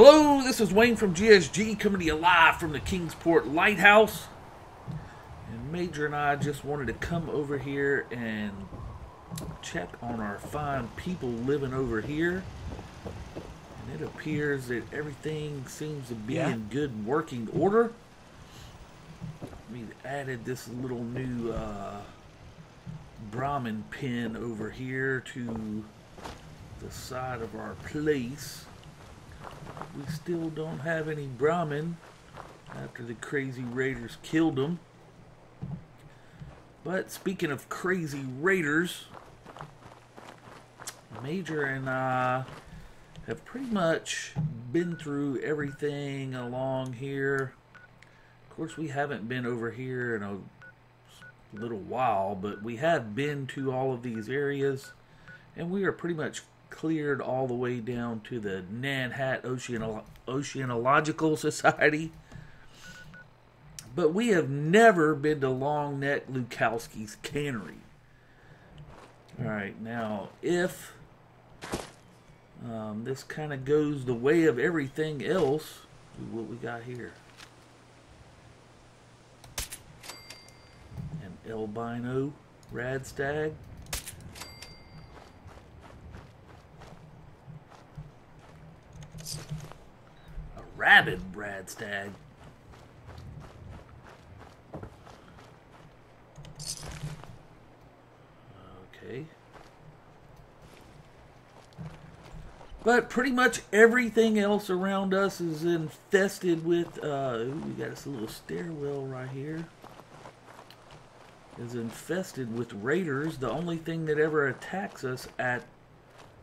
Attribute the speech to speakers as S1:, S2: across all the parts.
S1: Hello, this is Wayne from GSG coming to you live from the Kingsport Lighthouse. And Major and I just wanted to come over here and check on our fine people living over here. And it appears that everything seems to be
S2: Yeah?
S1: in good working order. We've added this little new uh, Brahmin pin over here to the side of our place. We still don't have any Brahmin after the crazy raiders killed them. But speaking of crazy raiders, Major and I have pretty much been through everything along here. Of course, we haven't been over here in a little while, but we have been to all of these areas, and we are pretty much cleared all the way down to the Nahant Oceanolo- Oceanological Society. But we have never been to Long Neck Lukowski's cannery. All right, now if um, this kind of goes the way of everything else, what we got here? An albino A rabid radstag. Okay. But pretty much everything else around us is infested with. Uh, ooh, we got this little stairwell right here. Is infested with raiders. The only thing that ever attacks us at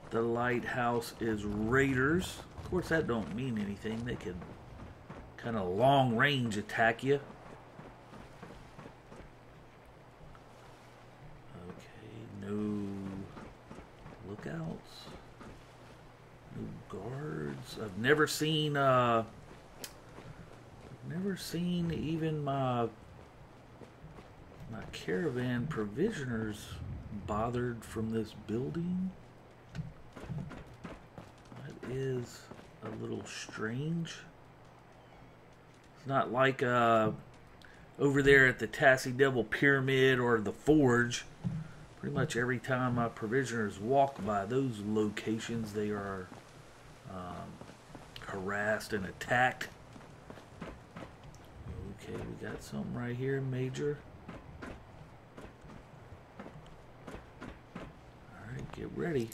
S1: the lighthouse is raiders. Of course, that don't mean anything. They can kind of long range attack you. Okay, no lookouts. No guards. I've never seen uh I've never seen even my my caravan provisioners bothered from this building. That is a little strange. It's not like uh over there at the Tassie Devil Pyramid or the Forge. Pretty much every time my provisioners walk by those locations, they are um, harassed and attacked. Okay, we got something right here, Major. Alright, get ready.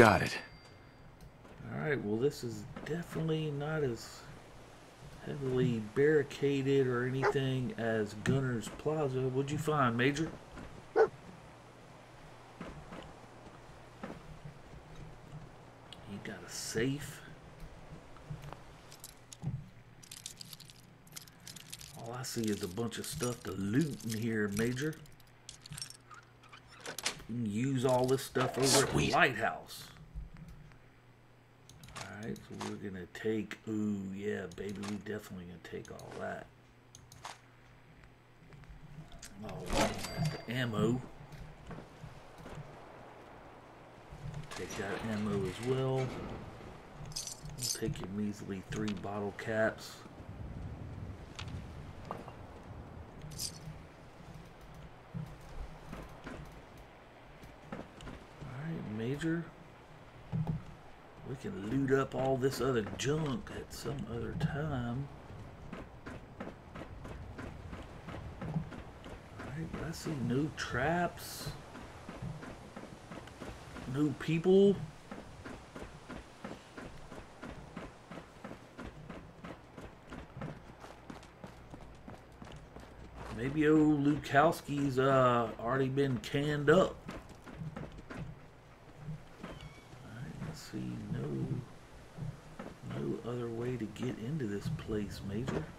S2: Got it.
S1: Alright, well, this is definitely not as heavily barricaded or anything as Gunner's Plaza. What'd you find, Major? You got a safe. All I see is a bunch of stuff to loot in here, Major. Use all this stuff over at the lighthouse. Alright, so we're gonna take ooh yeah, baby, we definitely gonna take all that. Oh that's the ammo. Take that ammo as well. We'll take your measly three bottle caps. Alright, Major. We can loot up all this other junk at some other time. I see new traps. New people. Maybe old Lukowski's uh already been canned up. I see no no other way to get into this place, Major.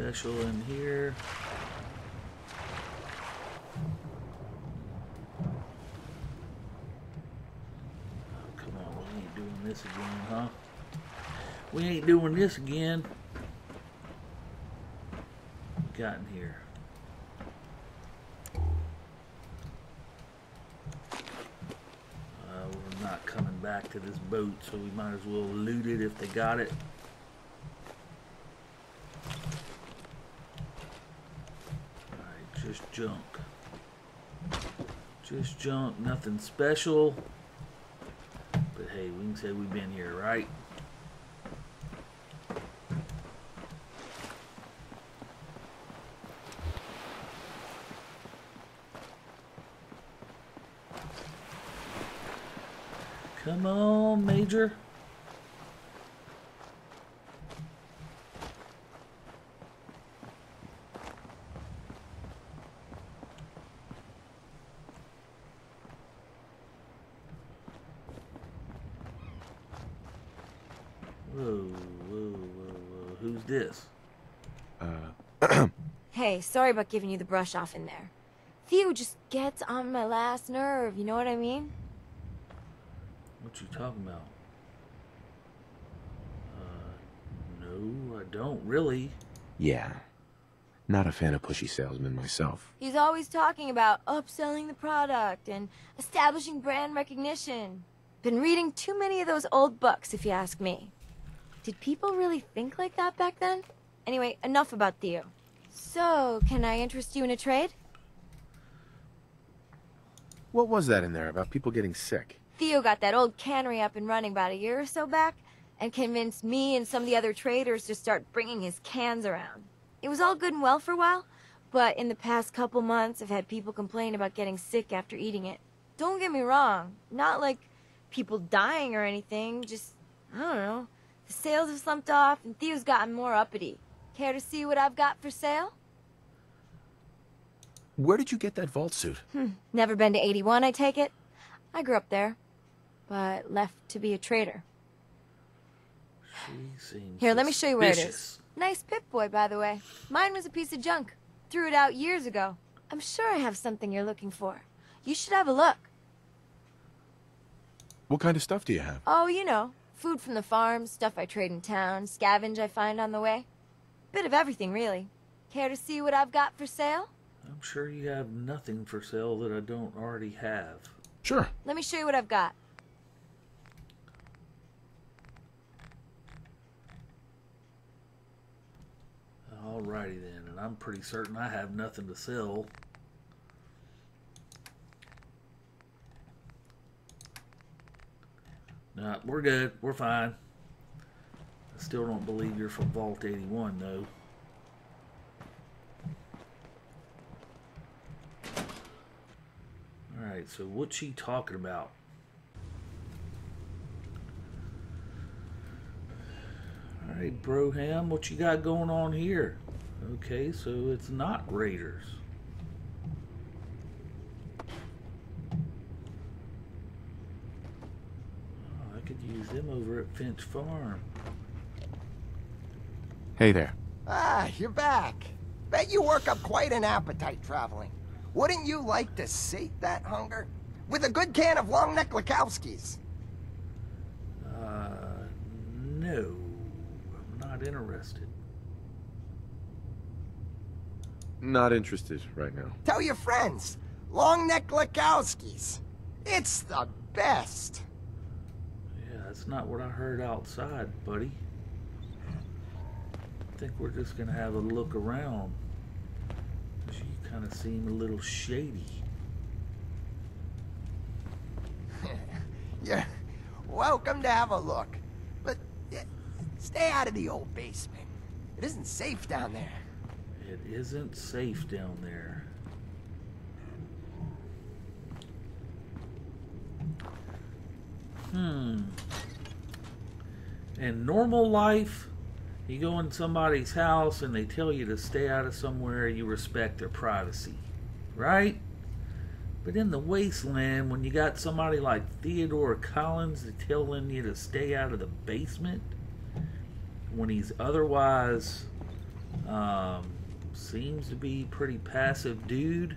S1: Special in here. Oh, come on, we ain't doing this again, huh? We ain't doing this again. Got in here. Uh, we're not coming back to this boat, so we might as well loot it if they got it. Alright, just junk. Just junk, nothing special. But hey, we can say we've been here, right? Come on, Major. Whoa, whoa, whoa, whoa. Who's this?
S3: Hey, sorry about giving you the brush off in there. Theo just gets on my last nerve, you know what I mean?
S1: What you talking about? Uh, no, I don't really.
S2: Yeah. Not a fan of pushy salesmen myself.
S3: He's always talking about upselling the product and establishing brand recognition. Been reading too many of those old books, if you ask me. Did people really think like that back then? Anyway, enough about Theo. So, can I interest you in a trade?
S2: What was that in there about people getting sick?
S3: Theo got that old cannery up and running about a year or so back and convinced me and some of the other traders to start bringing his cans around. It was all good and well for a while, but in the past couple months I've had people complain about getting sick after eating it. Don't get me wrong, not like people dying or anything, just, I don't know. The sales have slumped off and Theo's gotten more uppity. Care to see what I've got for sale?
S2: Where did you get that vault suit?
S3: Hmm, never been to 81, I take it? I grew up there, but left to be a trader.
S1: She seems
S3: Here, let me show you where it
S1: suspicious.
S3: is. Nice Pip-Boy, by the way. Mine was a piece of junk. Threw it out years ago. I'm sure I have something you're looking for. You should have a look.
S2: What kind of stuff do you have?
S3: Oh, you know, food from the farm, stuff I trade in town, scavenge I find on the way. Bit of everything, really. Care to see what I've got for sale?
S1: I'm sure you have nothing for sale that I don't already have.
S2: Sure.
S3: Let me show you what I've got.
S1: Alrighty then, and I'm pretty certain I have nothing to sell. Nah, we're good. We're fine. Still don't believe you're from Vault 81, though. Alright, so what's she talking about? Alright, Broham, what you got going on here? Okay, so it's not Raiders. Oh, I could use them over at Finch Farm.
S2: Hey there.
S4: Ah, you're back. Bet you work up quite an appetite traveling. Wouldn't you like to sate that hunger? With a good can of long neck Lukowski's.
S1: Uh, no, I'm not interested.
S2: Not interested right now.
S4: Tell your friends. Long neck Lukowski's. It's the best.
S1: Yeah, that's not what I heard outside, buddy. Think we're just gonna have a look around. She kind of seem a little shady.
S4: You're welcome to have a look. But eh, stay out of the old basement. It isn't safe down there.
S1: It isn't safe down there. Hmm. In normal life, you go in somebody's house and they tell you to stay out of somewhere you respect their privacy, right? But in the wasteland, when you got somebody like Theodore Collins telling you to stay out of the basement, when he's otherwise Um, seems to be pretty passive dude.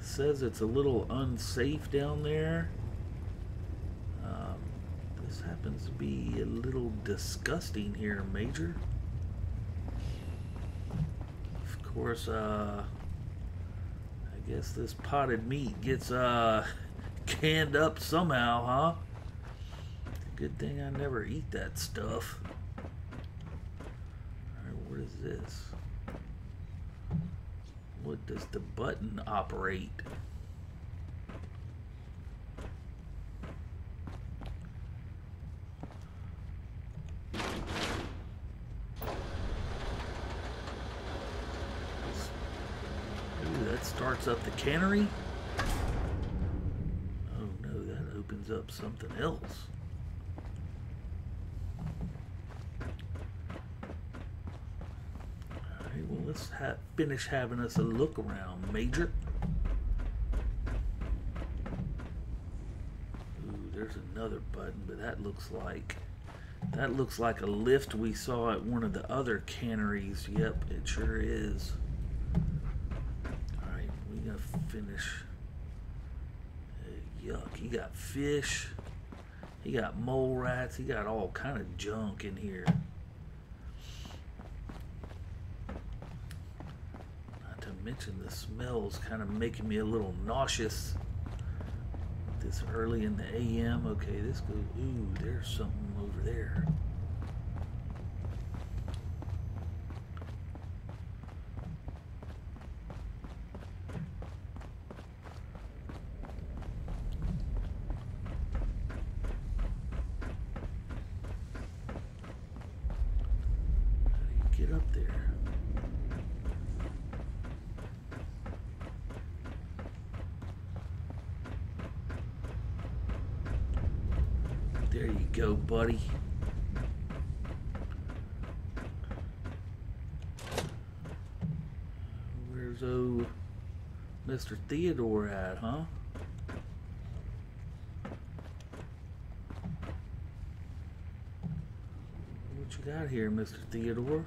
S1: Says it's a little unsafe down there. Happens to be a little disgusting here, Major. Of course, uh, I guess this potted meat gets uh, canned up somehow, huh? Good thing I never eat that stuff. Alright, what is this? What does the button operate? Ooh, starts up the cannery. Oh no, that opens up something else. Alright, well, let's ha- finish having us a look around, Major. Ooh, there's another button, but that looks like that looks like a lift we saw at one of the other canneries. Yep, it sure is. Gotta finish. Yuck, he got fish. He got mole rats. He got all kind of junk in here. Not to mention the smells kind of making me a little nauseous. This early in the AM. Okay, this goes. Ooh, there's something over there. How do you get up there? There you go, buddy. Where's old Mr. Theodore at, huh? What you got here, Mr. Theodore?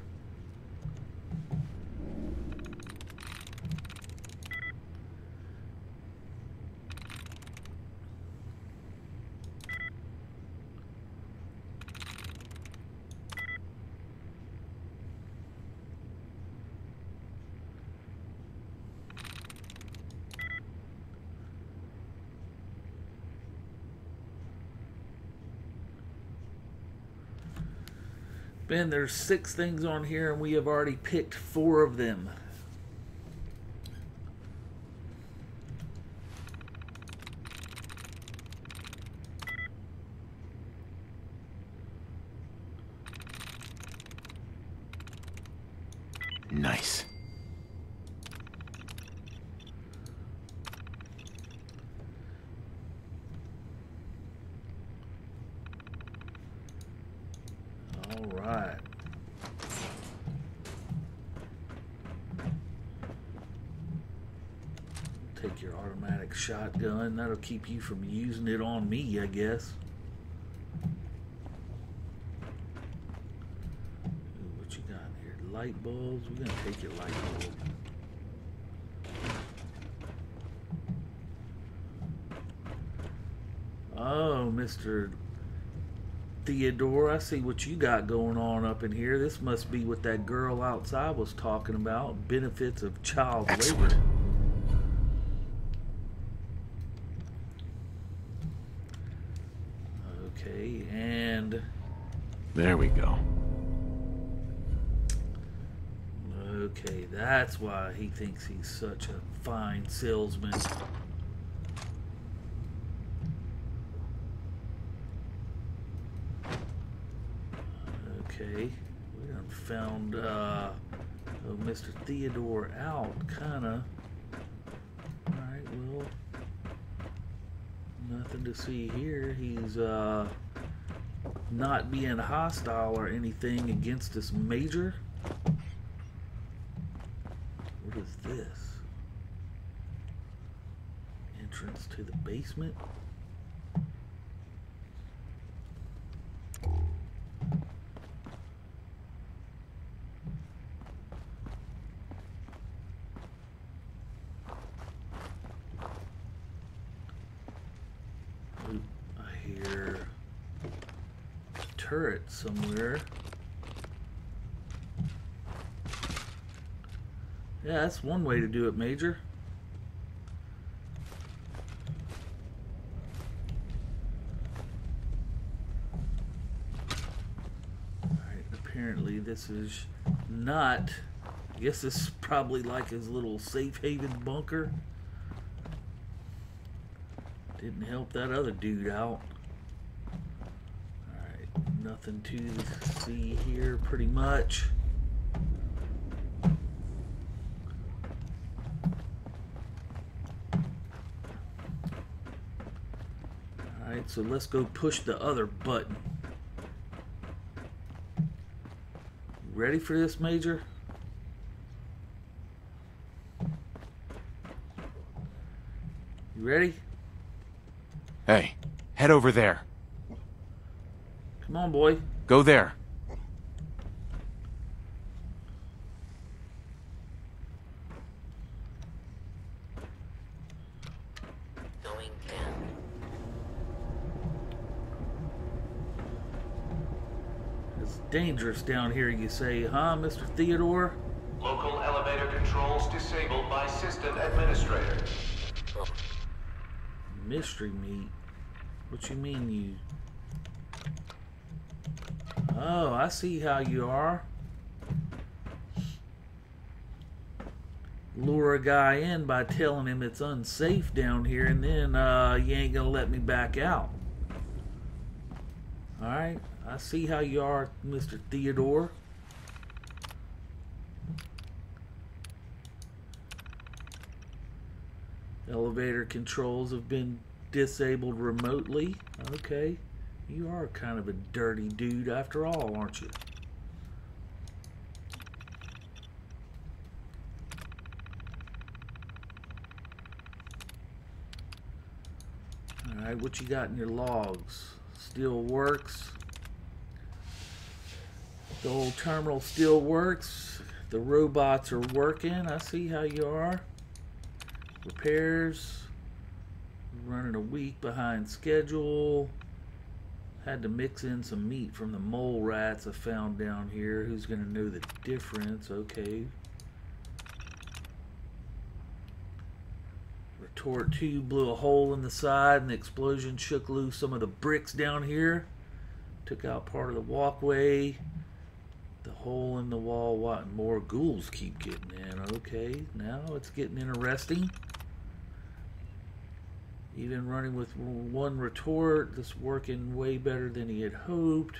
S1: Ben, there's six things on here, and we have already picked four of them.
S2: Nice.
S1: All right. Take your automatic shotgun. That'll keep you from using it on me, I guess. Ooh, what you got here? Light bulbs? We're gonna take your light bulb. Oh, Mr. Theodore, I see what you got going on up in here. This must be what that girl outside was talking about benefits of child labor. Okay, and
S2: There we go.
S1: okay, that's why he thinks he's such a fine salesman. Okay, we done found uh, oh, Mr. Theodore out, kinda. Alright, well, nothing to see here. He's uh, not being hostile or anything against this major. What is this? Entrance to the basement? turret somewhere. Yeah, that's one way to do it, Major. Alright, apparently this is not... I guess this is probably like his little safe haven bunker. Didn't help that other dude out. Nothing to see here pretty much. Alright, so let's go push the other button. Ready for this, Major? You ready?
S2: Hey, head over there.
S1: Come on, boy.
S2: Go there.
S1: It's dangerous down here, you say, huh, Mr. Theodore?
S5: Local elevator controls disabled by system administrator.
S1: Mystery meat? What you mean you... Oh, I see how you are. Lure a guy in by telling him it's unsafe down here and then uh, you ain't gonna let me back out. Alright, I see how you are, Mr. Theodore. Elevator controls have been disabled remotely. Okay. You are kind of a dirty dude after all, aren't you? Alright, what you got in your logs? Still works. The old terminal still works. The robots are working. I see how you are. Repairs. Running a week behind schedule. Had to mix in some meat from the mole rats I found down here. Who's going to know the difference? Okay. Retort tube blew a hole in the side and the explosion shook loose some of the bricks down here. Took out part of the walkway. The hole in the wall, what? More ghouls keep getting in. Okay, now it's getting interesting. Even running with one retort, this working way better than he had hoped.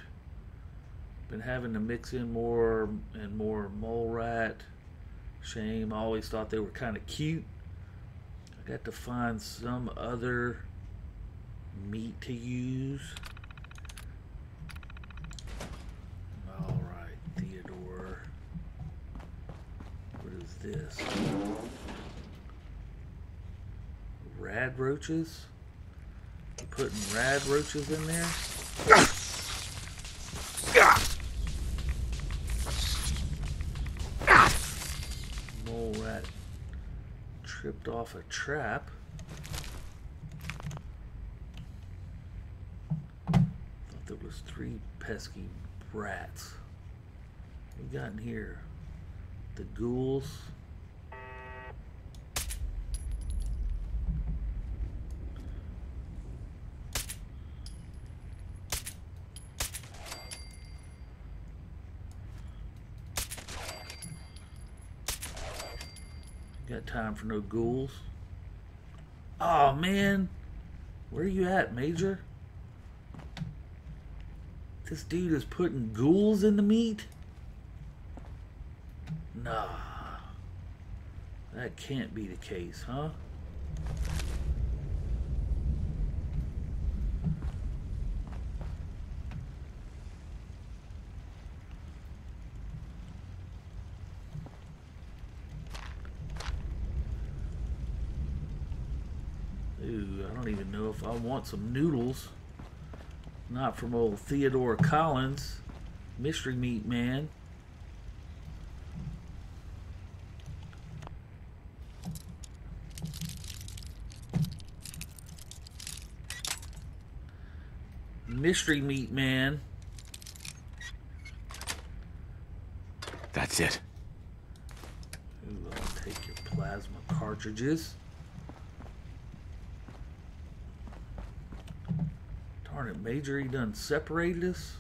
S1: Been having to mix in more and more mole rat. Shame. I always thought they were kind of cute. I got to find some other meat to use. All right, Theodore. What is this? Rad roaches? You putting rad roaches in there? Mole rat tripped off a trap. Thought there was three pesky rats. We got in here? The ghouls. Time for no ghouls. Oh man, where are you at, Major? This dude is putting ghouls in the meat? Nah. That can't be the case, huh? don't even know if I want some noodles. Not from old Theodore Collins, mystery meat man. Mystery meat man.
S2: That's it.
S1: Ooh, I'll take your plasma cartridges. Major, he done separated us.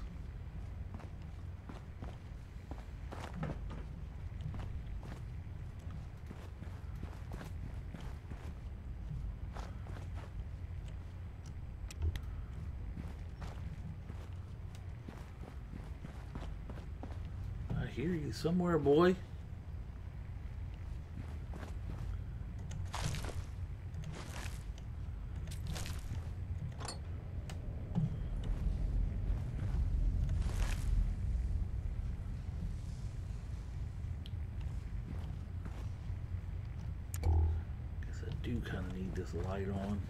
S1: I hear you somewhere, boy. Guess I do kind of need this light on.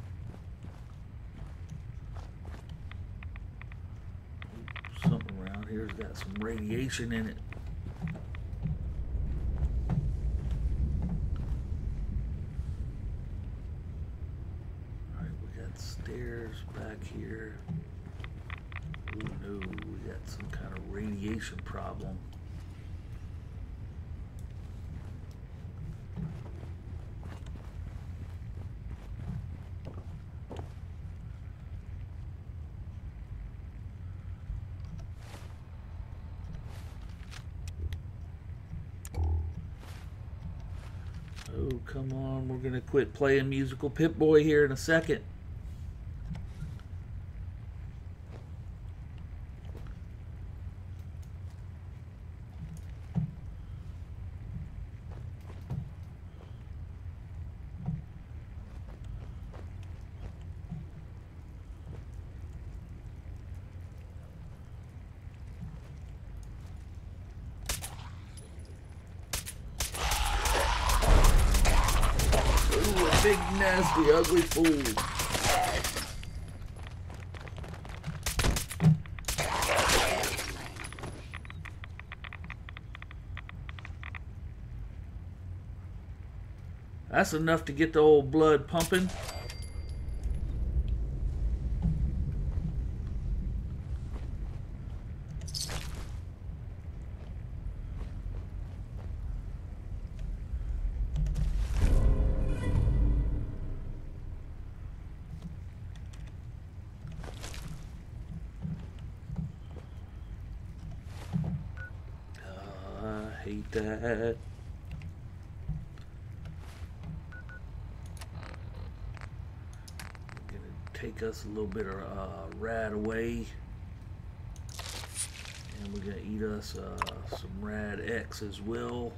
S1: Ooh, Something around here's got some radiation in it. Alright, we got stairs back here. Oh no, we got some kind of radiation problem. Oh, come on. We're going to quit playing musical Pip Boy here in a second. Ooh, a big, nasty, ugly fool. That's enough to get the old blood pumping. Hate that. Gonna take us a little bit of uh, rad away. And we're gonna eat us uh, some rad X as well.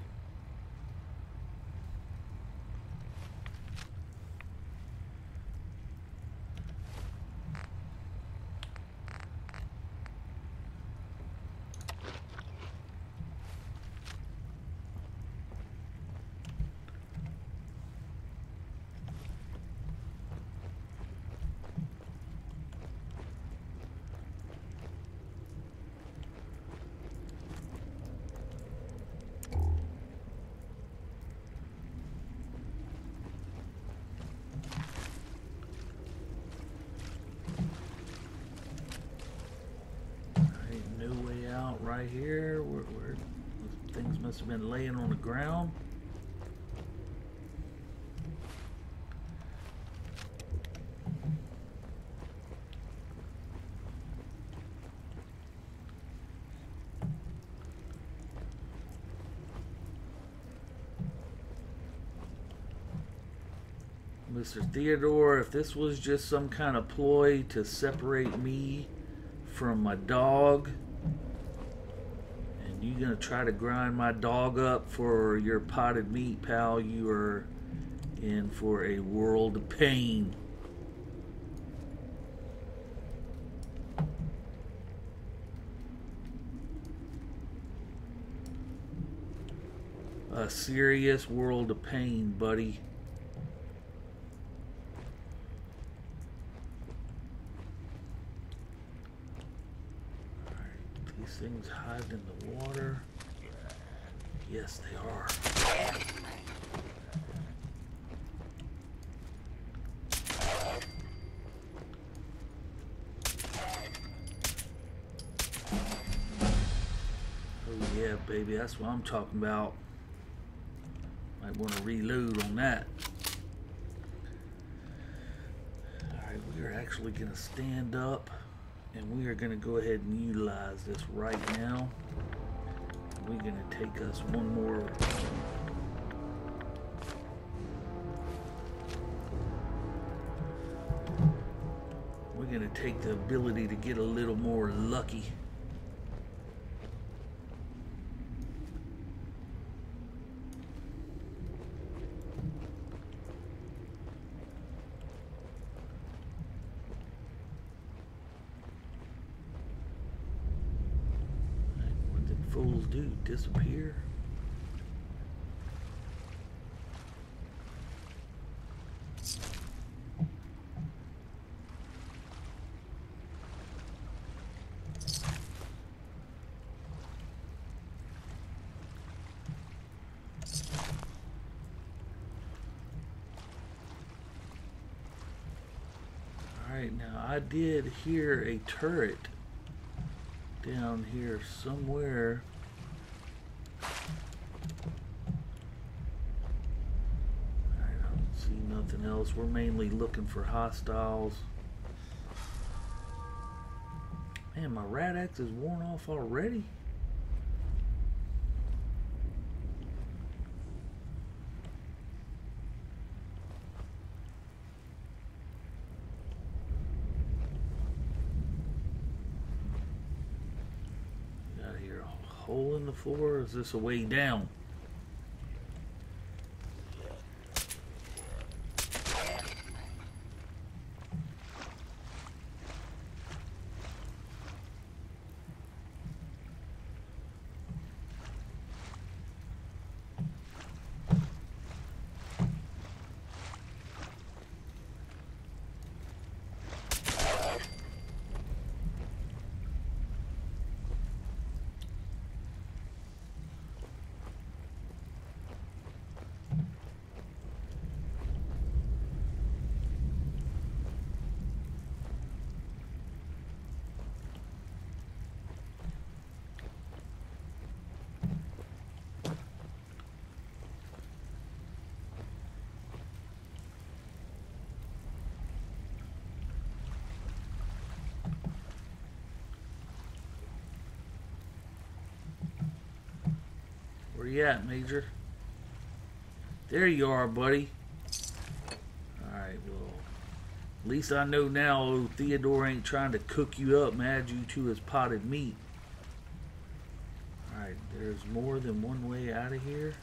S1: Ain't no way out right here. Where, where things must have been laying on the ground. Mr. Theodore, if this was just some kind of ploy to separate me from my dog, gonna try to grind my dog up for your potted meat, pal, you are in for a world of pain. A serious world of pain, buddy. These things hide in the. Yes, they are. Oh, yeah. Baby, that's what I'm talking about. Might want to reload on that. Alright, we are actually going to stand up and we are going to go ahead and utilize this right now. We're going to take us one more. We're to take the ability to get a little more lucky. What did fools do? Disappear? Alright, now I did hear a turret down here somewhere. I don't see else. We're mainly looking for hostiles. Man, my Rad-X is worn off already. Got here a hole in the floor. Is this a way down? Where you at, Major? There you are, buddy. Alright, well, at least I know now old Theodore ain't trying to cook you up and add you to his potted meat. Alright, there's more than one way out of here.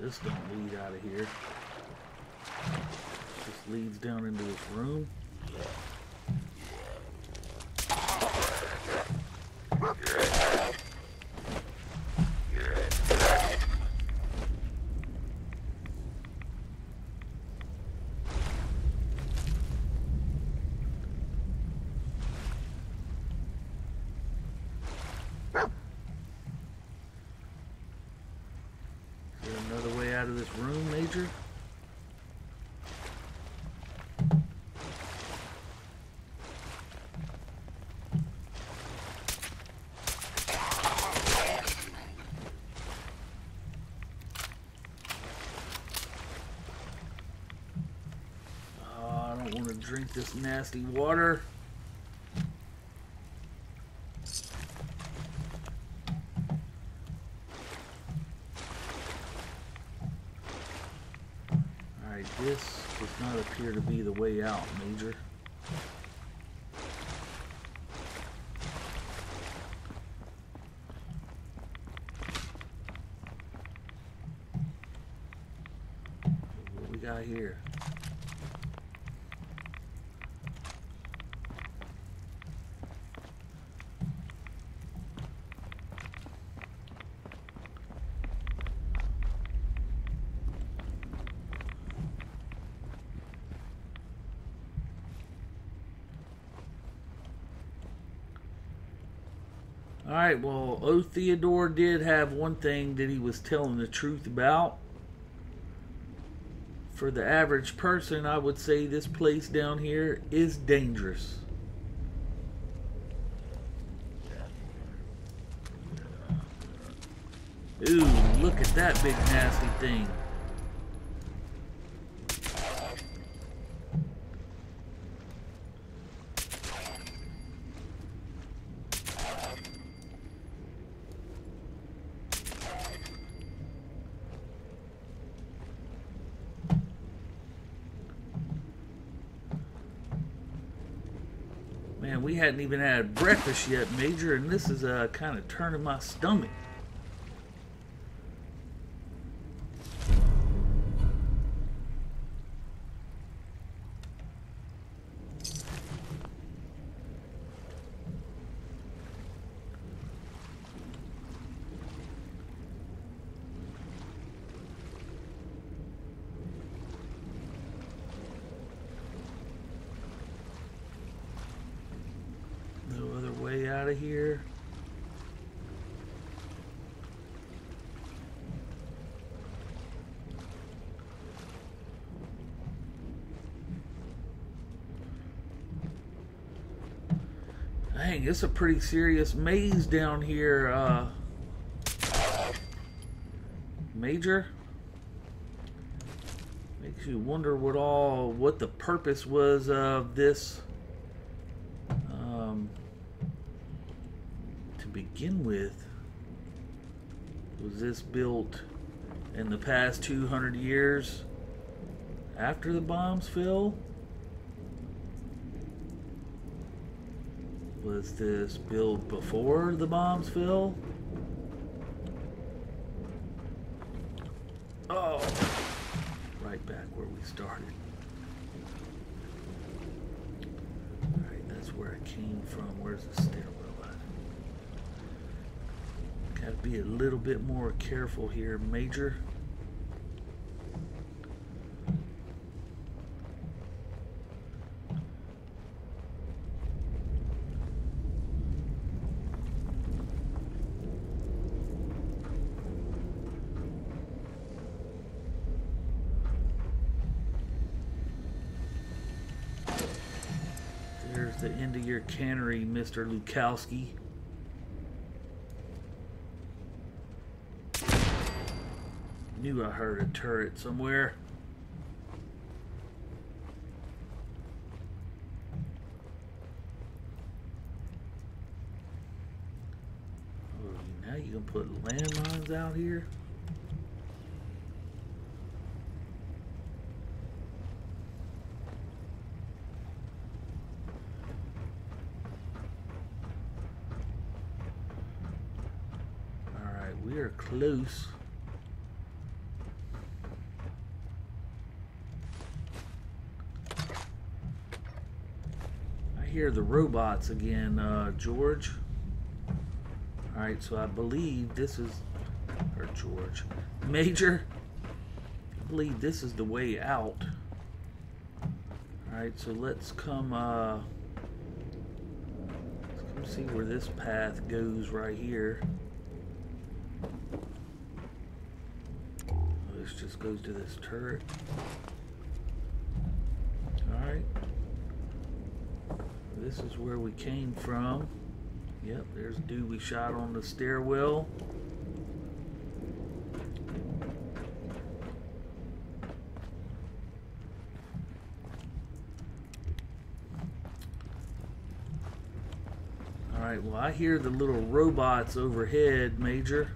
S1: This don't lead out of here. This leads down into this room. Is there another way out of this room, Major? Oh, I don't want to drink this nasty water. out here. All right, well, O Theodore did have one thing that he was telling the truth about. For the average person, I would say this place down here is dangerous. Ooh, look at that big nasty thing. Man, we hadn't even had breakfast yet, Major, and this is uh, kind of turning my stomach. No other way out of here. Dang, it's a pretty serious maze down here, uh, Major. Makes you wonder what all, what the purpose was of this um, to begin with, was this built in the past 200 years after the bombs fell? Was this built before the bombs fell? Oh, right back where we started. Alright, that's where it came from. Where's the stairwell at? Gotta be a little bit more careful here, Major. Of your cannery, Mr. Lukowski. Knew I heard a turret somewhere. Now you can put landmines out here? Alright, we are close. Hear the robots again, uh, George. Alright, so I believe this is. Or George. Major. I believe this is the way out. Alright, so let's come, uh. Let's come see where this path goes right here. This just goes to this turret. Alright. This is where we came from. Yep, there's a dude we shot on the stairwell. Alright, well, I hear the little robots overhead, Major.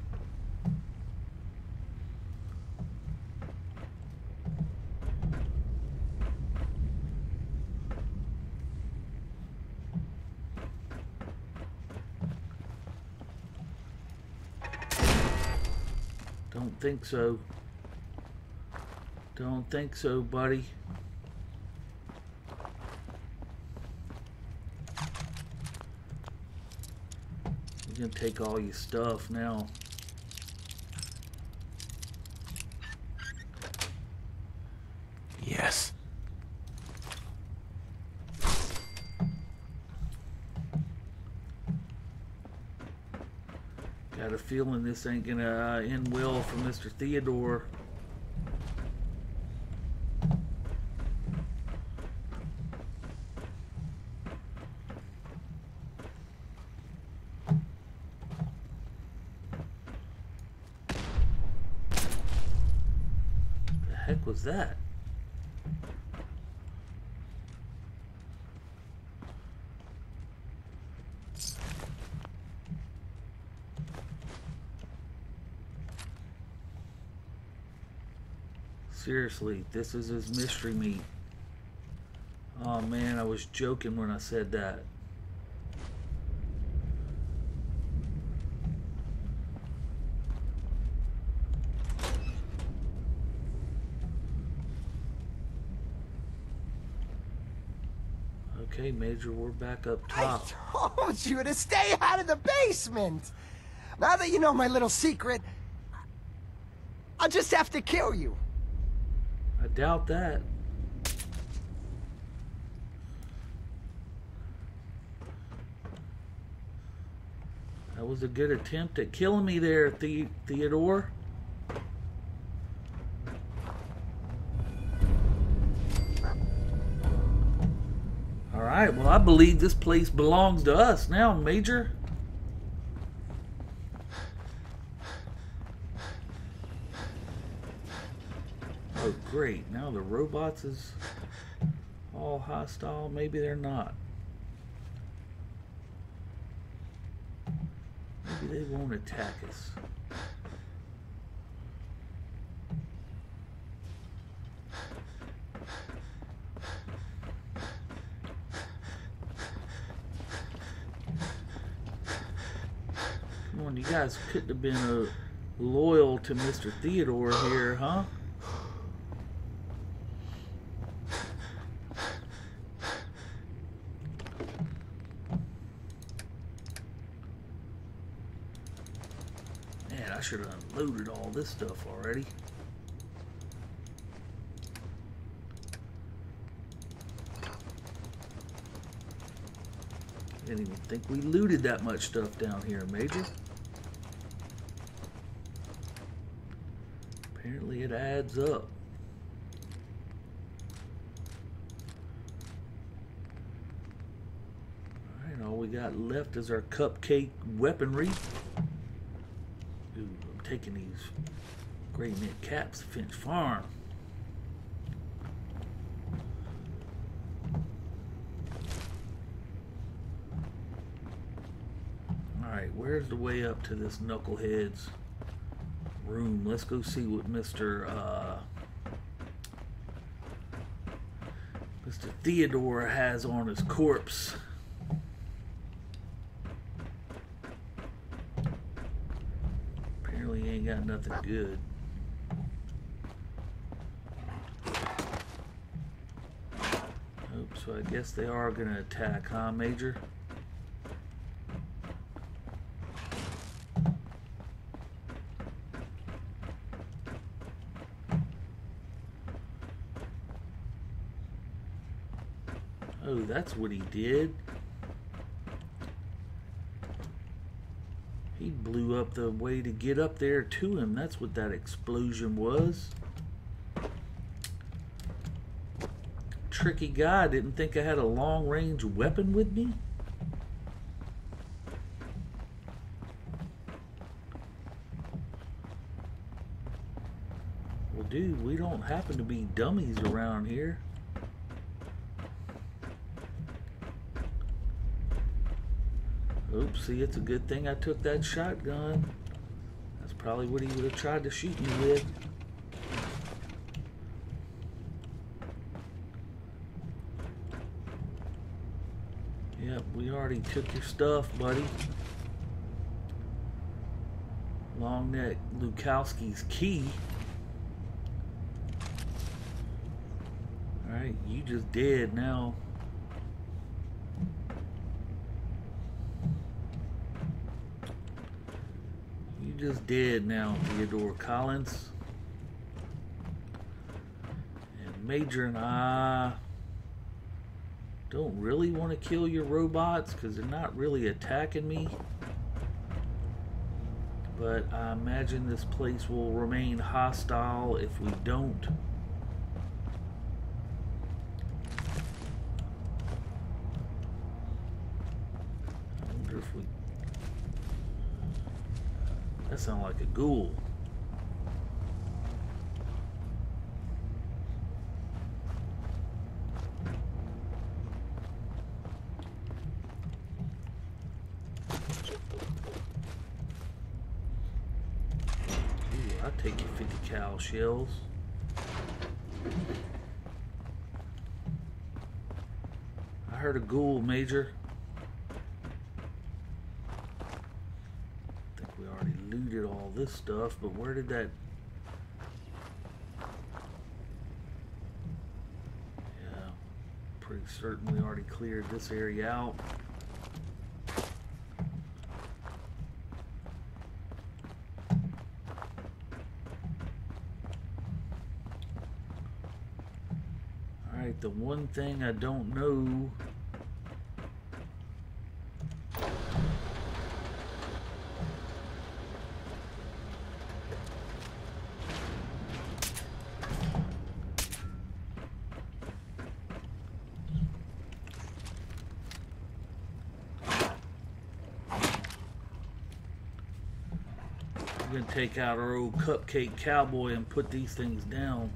S1: Don't think so. Don't think so, buddy. You're gonna take all your stuff now.
S2: Yes.
S1: Got a feeling this ain't gonna uh, end well for Mr. Theodore. The heck was that? Seriously, this is his mystery meat. Oh man, I was joking when I said that. Okay, Major, we're back up top.
S4: I told you to stay out of the basement. Now that you know my little secret, I'll just have to kill you.
S1: Doubt that. That was a good attempt at killing me there, the- Theodore. All right, well, I believe this place belongs to us now, Major. Oh, great. Now the robots is all hostile. Maybe they're not. Maybe they won't attack us. Come on, you guys couldn't have been uh, loyal to Mr. Theodore here, huh? Man, I unloaded all this stuff already. Didn't even think we looted that much stuff down here, Major. Apparently it adds up. Alright, all we got left is our cupcake weaponry. Taking these gray knit caps Finch Farm. Alright, where's the way up to this knucklehead's room? Let's go see what Mr. Uh, Mr. Theodore has on his corpse. Apparently he ain't got nothing good. Oops, so I guess they are gonna attack, huh, Major? Oh, that's what he did. He the way to get up there to him. That's what that explosion was. Tricky guy didn't think I had a long range weapon with me. Well, dude, we don't happen to be dummies around here. See, it's a good thing I took that shotgun. That's probably what he would have tried to shoot me with. Yep, we already took your stuff, buddy. Longneck Lukowski's key. Alright, you just dead now. You just dead now, Theodore Collins. And Major and I don't really want to kill your robots because they're not really attacking me. But I imagine this place will remain hostile if we don't. I wonder if we. That sounds like a ghoul. I'll take your 50 cal shells. I heard a ghoul, Major. I think we already looted all this stuff, but where did that... Yeah, pretty certain we already cleared this area out. Alright, the one thing I don't know. Take out our old cupcake cowboy and put these things down.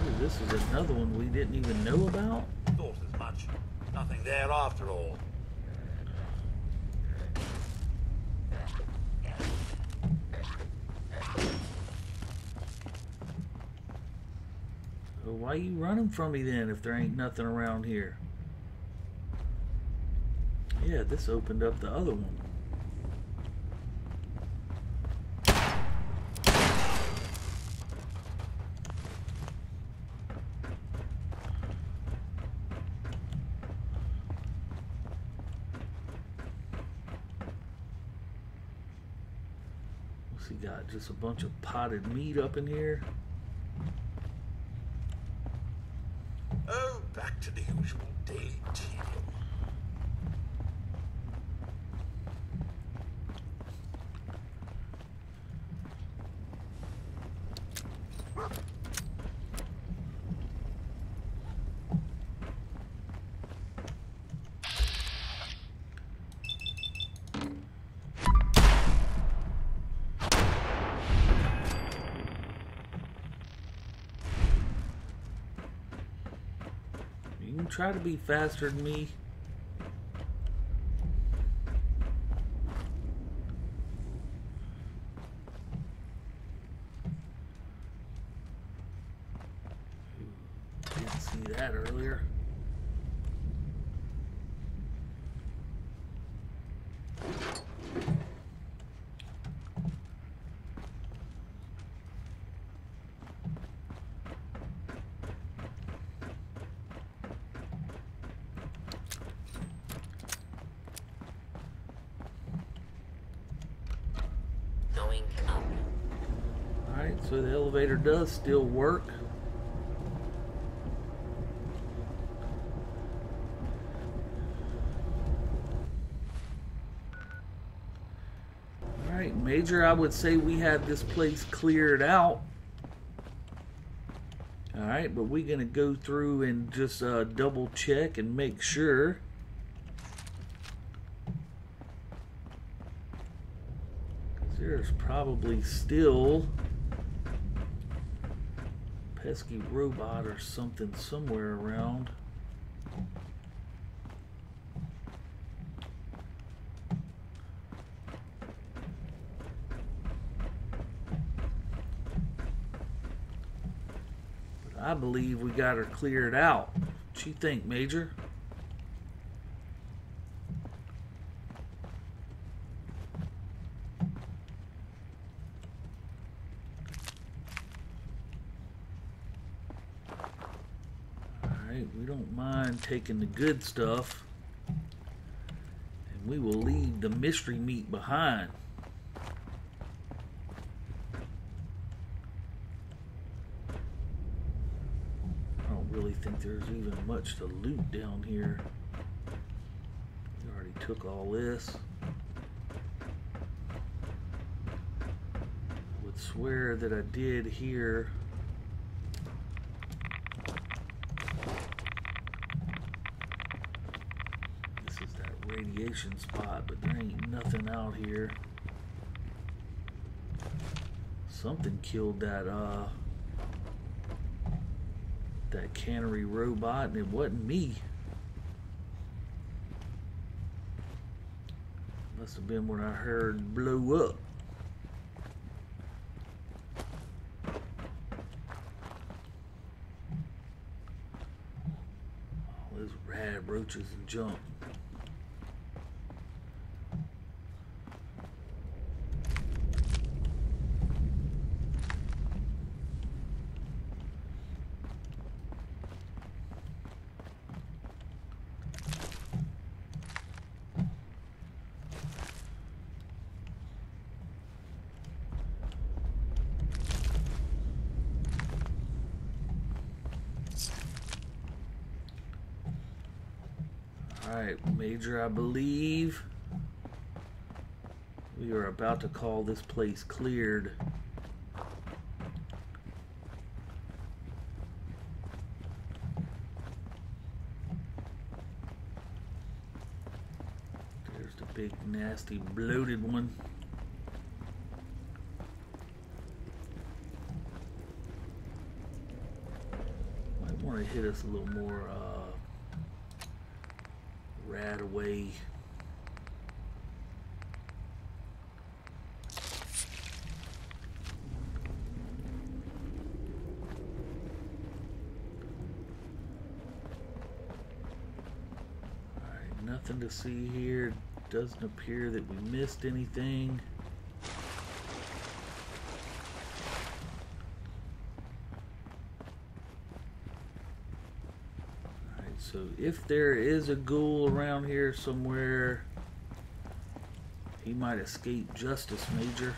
S1: Ooh, this is another one we didn't even know about.
S6: Thought as much. Nothing there after all.
S1: So running from me then if there ain't nothing around here? Yeah, this opened up the other one. What's he got? Just a bunch of potted meat up in here?
S6: Oh, back to the usual daily tedium.
S1: You can try to be faster than me. Didn't see that earlier.
S7: Going up.
S1: Alright, so the elevator does still work. Alright, Major, I would say we have this place cleared out. Alright, but we're going to go through and just uh, double check and make sure. There's probably still pesky robot or something somewhere around. I believe we got her cleared out. What you think, Major? mind taking the good stuff. And we will leave the mystery meat behind. I don't really think there's even much to loot down here. We already took all this. I would swear that I did here. Spot, but there ain't nothing out here. Something killed that uh that cannery robot and it wasn't me. Must have been when I heard blow up. All those rad roaches and junk. I believe we are about to call this place cleared. There's the big, nasty, bloated one. Might want to hit us a little more, uh, rad nothing to see here. Doesn't appear that we missed anything. Alright, so if there is a ghoul around here somewhere, he might escape justice, Major.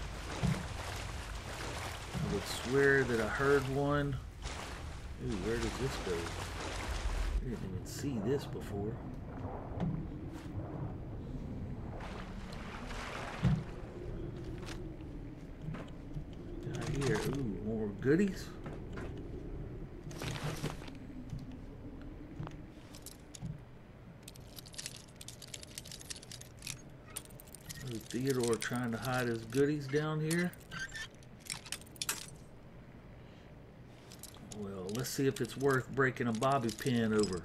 S1: I would swear that I heard one. Ooh, where does this go? I didn't even see this before. Down here, ooh, more goodies. Ooh, Theodore trying to hide his goodies down here. Well, let's see if it's worth breaking a bobby pin over.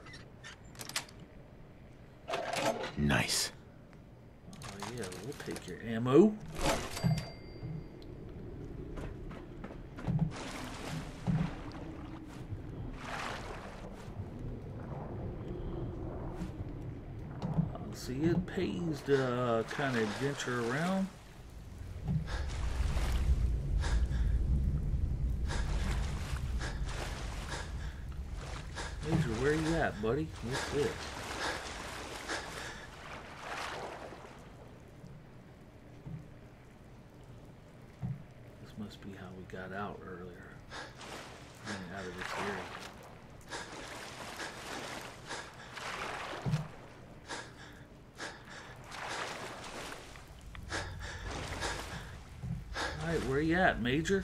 S2: Nice.
S1: Oh yeah, we'll take your ammo. I'll see it pays to uh, kind of venture around. Major, where you at, buddy? What's? This must be how we got out earlier. Getting out of this area. Alright, where you at, Major?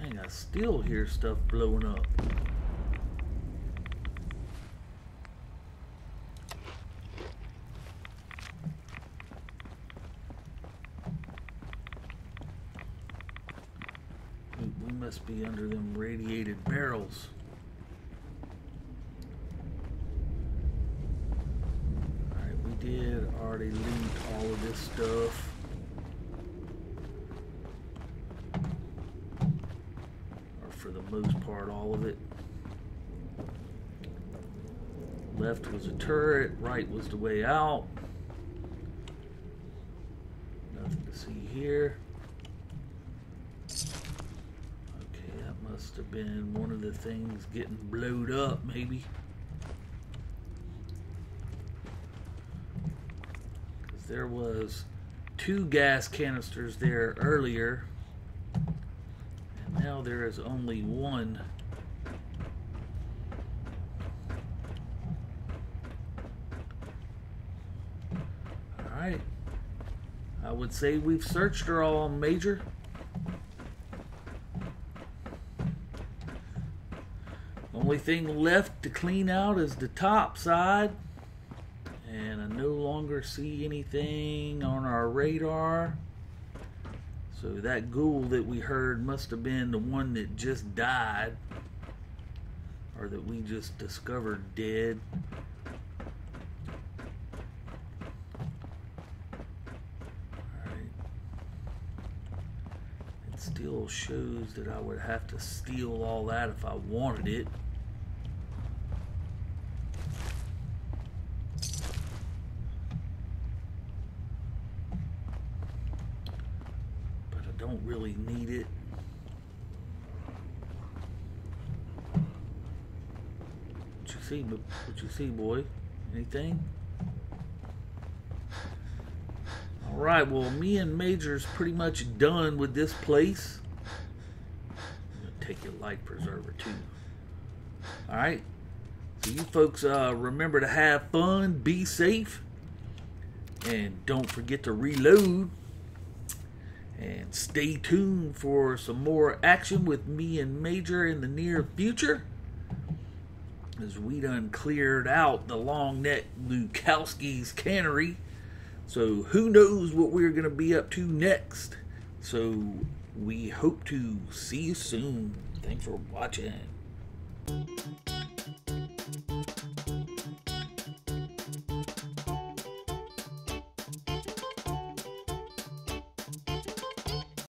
S1: Dang, I still hear stuff blowing up. We- We must be under them radiated barrels. Alright, we did already loot all of this stuff. or for the most part, all of it. Left was a turret, right was the way out. Nothing to see here. Must have been one of the things getting blowed up, maybe. There was two gas canisters there earlier. And now there is only one. Alright. I would say we've searched her all, Major. Only thing left to clean out is the top side. And I no longer see anything on our radar. So that ghoul that we heard must have been the one that just died. Or that we just discovered dead. It still shows that I would have to steal all that if I wanted it. But I don't really need it. What you see? bu- What you see, boy? Anything? All right. Well, me and Major's pretty much done with this place. Take your life preserver too. All right. So you folks uh, remember to have fun, be safe, and don't forget to reload. And stay tuned for some more action with me and Major in the near future. As we done cleared out the Longneck Lukowski's cannery. So who knows what we're going to be up to next. So we hope to see you soon. Thanks for watching.